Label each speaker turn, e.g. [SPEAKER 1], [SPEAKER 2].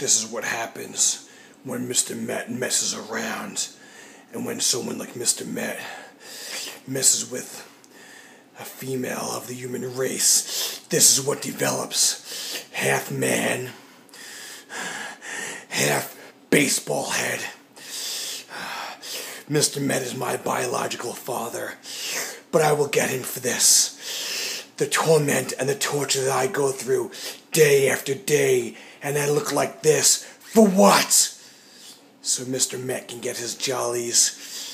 [SPEAKER 1] this is what happens when Mr. Met messes around. And when someone like Mr. Met messes with a female of the human race, this is what develops. Half man, half baseball head. Mr. Met is my biological father, but I will get him for this. The torment and the torture that I go through day after day, and I look like this. For what? So Mr. Met can get his jollies